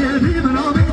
Even on the